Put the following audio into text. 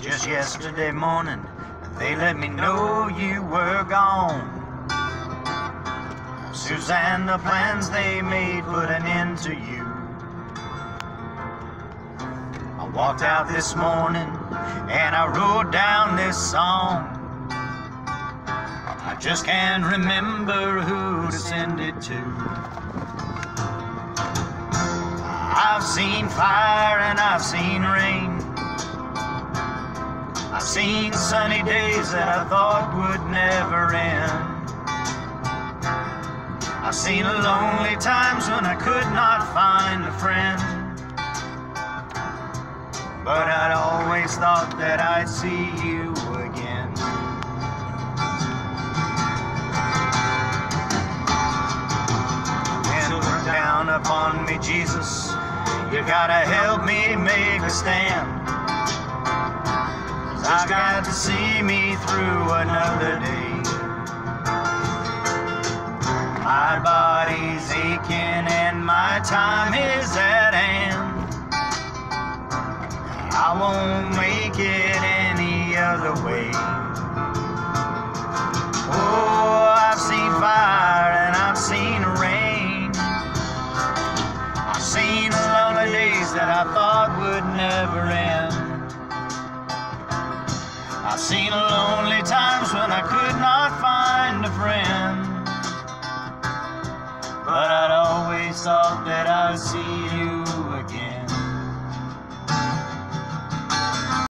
Just yesterday morning, they let me know you were gone. Suzanne, the plans they made put an end to you. I walked out this morning and I wrote down this song. I just can't remember who to send it to. I've seen fire and I've seen rain. I've seen sunny days that I thought would never end. I've seen lonely times when I could not find a friend. But I'd always thought that I'd see you again. And look down upon me, Jesus. You gotta help me make a stand. I got to see me through another day. My body's aching and my time is at hand. I won't make it any other way. Oh, I've seen fire and I've seen rain. I've seen lonely days that I thought would never end. I've seen lonely times when I could not find a friend. But I'd always thought that I'd see you again.